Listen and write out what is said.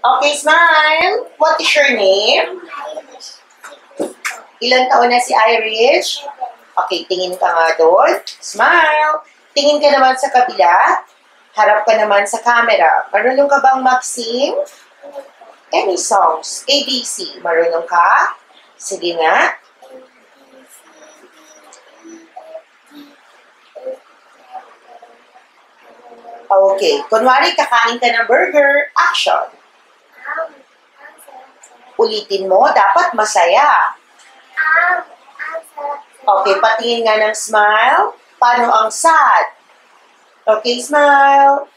Okay, smile. What is your name? Ilan taon na si Irish? Okay, tingin ka nga doon. Smile. Tingin ka naman sa kabila. Harap ka naman sa camera. Marunong ka bang mag-sing? Any songs? ABC. Marunong ka? Sige nga. Okay. Kunwari, kakain ka ng burger. Action. Ulitin mo, dapat masaya. Okay, patingin nga ng smile. Paano ang sad? Okay, smile.